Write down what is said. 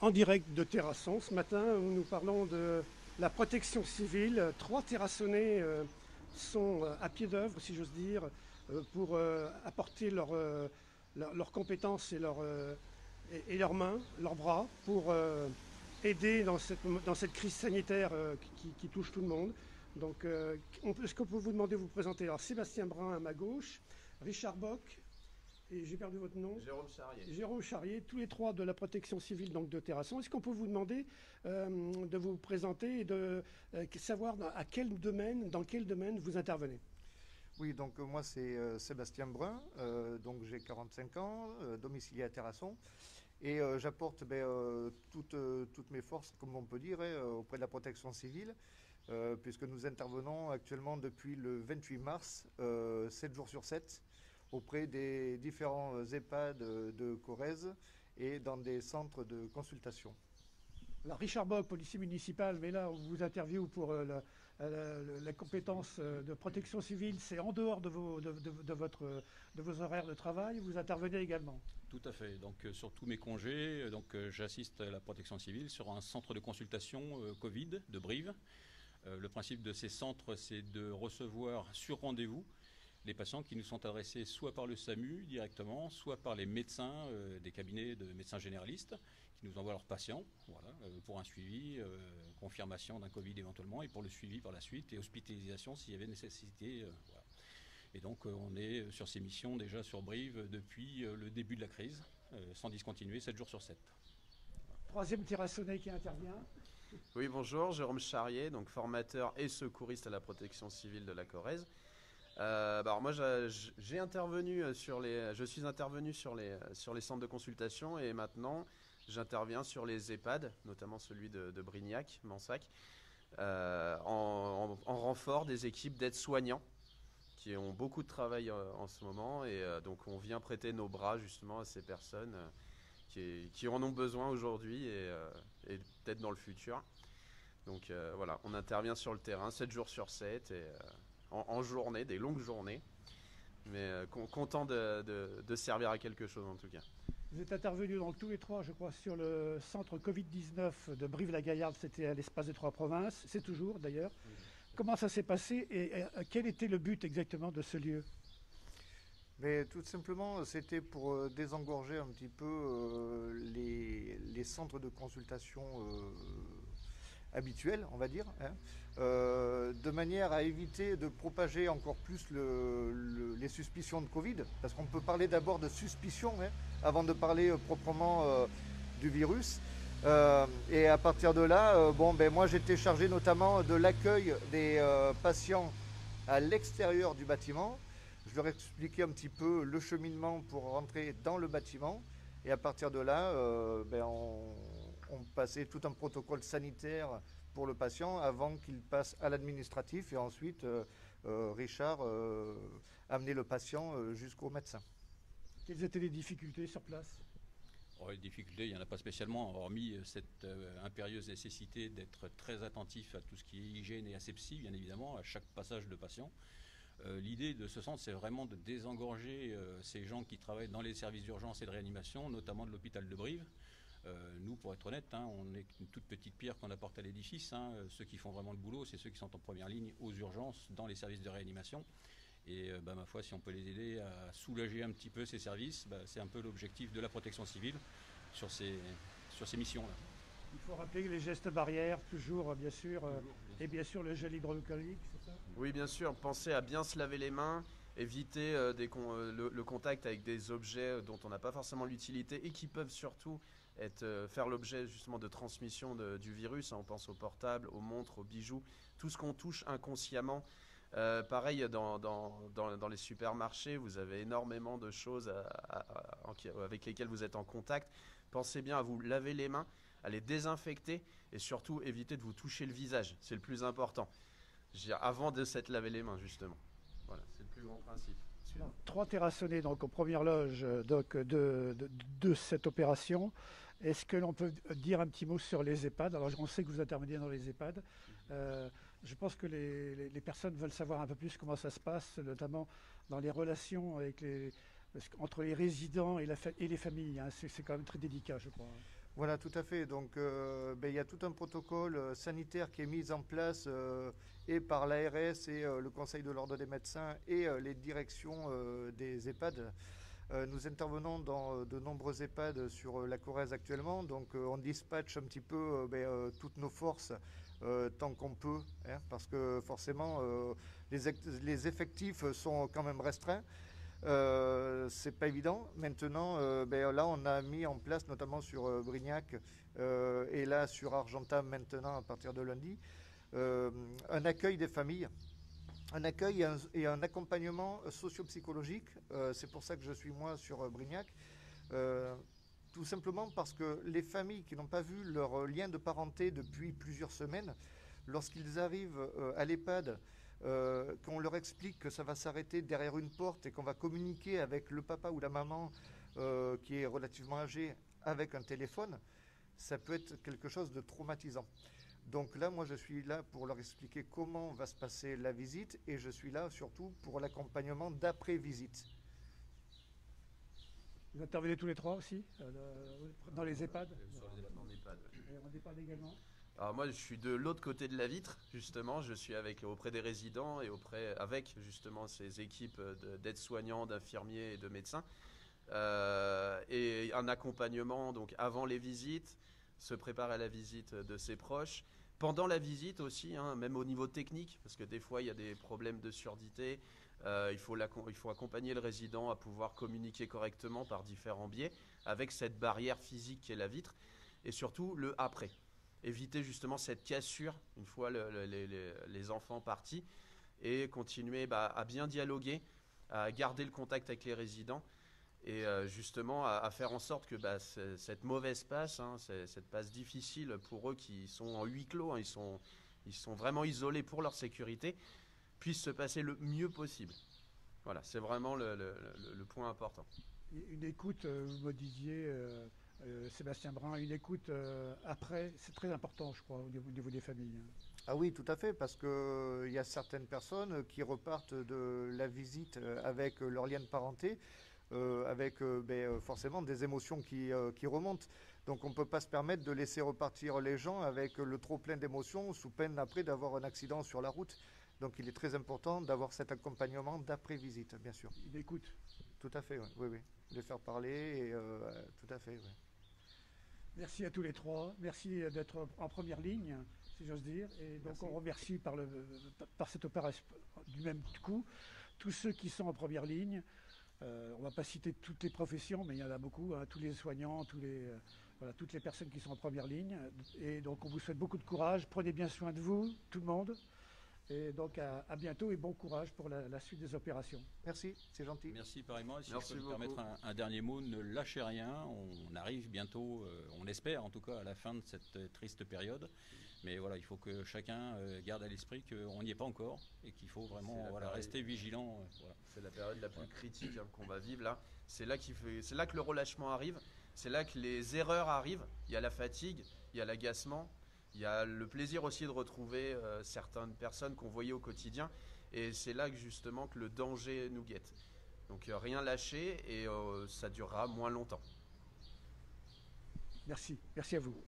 en direct de Terrasson ce matin où nous parlons de la protection civile. Trois terrassonnés euh, sont euh, à pied d'œuvre, si j'ose dire, euh, pour apporter leurs leur, compétences et, et, leurs mains, leurs bras, pour aider dans cette, dans cette, crise sanitaire qui, qui, touche tout le monde. Donc, est-ce qu'on peut vous demander de vous présenter Alors, Sébastien Brun à ma gauche, Richard Bock et j'ai perdu votre nom. Jérôme Charrier. Jérôme Charrier, tous les trois de la protection civile donc de Terrasson. Est-ce qu'on peut vous demander euh, de vous présenter et de euh, savoir à quel domaine, dans quel domaine vous intervenez? Oui, donc euh, moi c'est Sébastien Brun, donc j'ai 45 ans, domicilié à Terrasson. Et j'apporte ben, toutes, toutes, mes forces, comme on peut dire, hein, auprès de la protection civile, puisque nous intervenons actuellement depuis le 28 mars, 7 jours sur 7, auprès des différents euh, EHPAD de Corrèze et dans des centres de consultation. Alors Richard Bock, policier municipal, mais là on vous interviewe pour euh, la, compétence euh, de protection civile, c'est en dehors de vos, de, votre, de vos horaires de travail, vous intervenez également Tout à fait, donc sur tous mes congés, donc j'assiste à la protection civile sur un centre de consultation Covid de Brive. le principe de ces centres, c'est de recevoir sur rendez-vous les patients qui nous sont adressés soit par le SAMU directement, soit par les médecins euh, des cabinets de médecins généralistes qui nous envoient leurs patients voilà, euh, pour un suivi, euh, confirmation d'un Covid éventuellement, et pour le suivi par la suite et hospitalisation s'il y avait nécessité. Et donc on est sur ces missions déjà sur Brive depuis le début de la crise, sans discontinuer 7 jours sur 7. Troisième terrassonné qui intervient. Oui, bonjour, Jérôme Charrier, donc formateur et secouriste à la protection civile de la Corrèze. Euh, bah moi, j'ai intervenu euh, sur les, je suis intervenu sur les, euh, sur les centres de consultation et maintenant j'interviens sur les EHPAD, notamment celui de, Brignac, Mansac, en, renfort des équipes d'aides-soignants qui ont beaucoup de travail en ce moment et donc on vient prêter nos bras justement à ces personnes qui, en ont besoin aujourd'hui et, peut-être dans le futur. Donc voilà, on intervient sur le terrain 7 jours sur 7 et en, journée, des longues journées. Mais euh, content de, servir à quelque chose en tout cas. Vous êtes intervenu dans tous les trois, je crois, sur le centre Covid-19 de Brive-la-Gaillarde, c'était à l'espace des trois provinces, c'est toujours d'ailleurs. Comment ça s'est passé et, quel était le but exactement de ce lieu? Mais tout simplement, c'était pour euh, désengorger un petit peu euh, les, centres de consultation habituel, on va dire, hein, euh, de manière à éviter de propager encore plus les suspicions de Covid, parce qu'on peut parler d'abord de suspicion hein, avant de parler euh, proprement euh, du virus. et à partir de là, bon, ben, moi j'étais chargé notamment de l'accueil des patients à l'extérieur du bâtiment. Je leur expliquais un petit peu le cheminement pour rentrer dans le bâtiment. Et à partir de là, ben, on, on passait tout un protocole sanitaire pour le patient avant qu'il passe à l'administratif et ensuite euh, euh, Richard euh, amenait le patient jusqu'au médecin. Quelles étaient les difficultés sur place? Oh, Les difficultés, il n'y en a pas spécialement, hormis cette impérieuse nécessité d'être très attentif à tout ce qui est hygiène et asepsie, bien évidemment, à chaque passage de patient. L'idée de ce centre, c'est vraiment de désengorger ces gens qui travaillent dans les services d'urgence et de réanimation, notamment de l'hôpital de Brive. Euh, nous, pour être honnête, hein, on est une toute petite pierre qu'on apporte à l'édifice. Hein. Ceux qui font vraiment le boulot, c'est ceux qui sont en première ligne aux urgences, dans les services de réanimation. Et euh, bah, ma foi, si on peut les aider à soulager un petit peu ces services, bah, c'est un peu l'objectif de la protection civile sur ces, sur ces missions-là. Il faut rappeler les gestes barrières, toujours bien sûr, euh, et bien sûr le gel hydroalcoolique, c'est ça? Oui, bien sûr. Pensez à bien se laver les mains, éviter le, contact avec des objets dont on n'a pas forcément l'utilité et qui peuvent surtout euh, faire l'objet justement de transmission du virus. Hein. on pense aux portables, aux montres, aux bijoux, tout ce qu'on touche inconsciemment. Euh, pareil, dans, dans, les supermarchés, vous avez énormément de choses avec lesquelles vous êtes en contact. Pensez bien à vous laver les mains, à les désinfecter et surtout éviter de vous toucher le visage. C'est le plus important. avant de s'être lavé les mains, justement. Voilà, c'est le plus grand principe. Trois terrassonnés donc aux premières loges donc, de, de cette opération. Est-ce que l'on peut dire un petit mot sur les EHPAD? Alors, on sait que vous intervenez dans les EHPAD. Euh, je pense que les, personnes veulent savoir un peu plus comment ça se passe, notamment dans les relations entre les résidents et, les familles. Hein. C'est quand même très délicat, je crois. Voilà, tout à fait. Donc, euh, ben, il y a tout un protocole euh, sanitaire qui est mis en place et par l'ARS et le Conseil de l'ordre des médecins et les directions des EHPAD. Nous intervenons dans de nombreux EHPAD sur la Corrèze actuellement, donc on dispatche un petit peu ben, toutes nos forces tant qu'on peut, hein, parce que forcément les effectifs sont quand même restreints. Euh, c'est pas évident. Maintenant, euh, ben, là, on a mis en place, notamment sur euh, Brignac et là sur Argentan maintenant à partir de lundi, un accueil des familles. Un accueil et un, accompagnement socio-psychologique. c'est pour ça que je suis moi sur Brignac. tout simplement parce que les familles qui n'ont pas vu leur lien de parenté depuis plusieurs semaines, lorsqu'ils arrivent à l'EHPAD, euh, qu'on leur explique que ça va s'arrêter derrière une porte et qu'on va communiquer avec le papa ou la maman euh, qui est relativement âgé avec un téléphone, ça peut être quelque chose de traumatisant. Donc là, moi, je suis là pour leur expliquer comment va se passer la visite et je suis là surtout pour l'accompagnement d'après-visite. Vous intervenez tous les trois aussi euh, dans les EHPAD Sur les EHPAD. En EHPAD également alors moi, je suis de l'autre côté de la vitre, justement. Je suis avec, auprès des résidents et auprès, avec justement ces équipes d'aides-soignants, d'infirmiers et de médecins. Euh, et un accompagnement donc avant les visites, se préparer à la visite de ses proches. Pendant la visite aussi, hein, même au niveau technique, parce que des fois il y a des problèmes de surdité, euh, il, faut accompagner le résident à pouvoir communiquer correctement par différents biais, avec cette barrière physique qui est la vitre, et surtout le après. Éviter justement cette cassure une fois les, enfants partis et continuer bah, à bien dialoguer, à garder le contact avec les résidents et euh, justement à, faire en sorte que bah, cette mauvaise passe, hein, cette passe difficile pour eux qui sont en huis clos, hein, ils, sont, ils sont vraiment isolés pour leur sécurité, puisse se passer le mieux possible. Voilà, c'est vraiment le, point important. Une écoute, euh, vous me disiez, euh, euh, Sébastien Brun, une écoute euh, après, c'est très important, je crois, au niveau, des familles. Ah oui, tout à fait, parce qu'il y a certaines personnes qui repartent de la visite avec leur lien de parenté, avec ben, forcément des émotions qui, remontent. Donc on ne peut pas se permettre de laisser repartir les gens avec le trop plein d'émotions, sous peine après d'avoir un accident sur la route. Donc il est très important d'avoir cet accompagnement d'après-visite, bien sûr. Une écoute. Tout à fait, oui, oui, oui. De faire parler, et, tout à fait, oui. Merci à tous les trois. Merci d'être en première ligne, si j'ose dire. Et donc on remercie par, le, par cette opération du même coup tous ceux qui sont en première ligne. Euh, on ne va pas citer toutes les professions, mais il y en a beaucoup, hein, tous les soignants, tous les, euh, voilà, toutes les personnes qui sont en première ligne. Et donc on vous souhaite beaucoup de courage. Prenez bien soin de vous, tout le monde. Et donc à, bientôt et bon courage pour la, suite des opérations. Merci, c'est gentil. Merci pareillement. si je peux me permettre un, dernier mot, ne lâchez rien. On arrive bientôt, euh, on espère en tout cas, à la fin de cette triste période. Mais voilà, il faut que chacun euh, garde à l'esprit qu'on n'y est pas encore et qu'il faut vraiment voilà, rester vigilant. C'est la période la plus critique hein, qu'on va vivre là. C'est là, là que le relâchement arrive. C'est là que les erreurs arrivent. Il y a la fatigue, il y a l'agacement, il y a le plaisir aussi de retrouver euh, certaines personnes qu'on voyait au quotidien. Et c'est là que justement que le danger nous guette. Donc euh, rien lâcher et euh, ça durera moins longtemps. Merci. Merci à vous.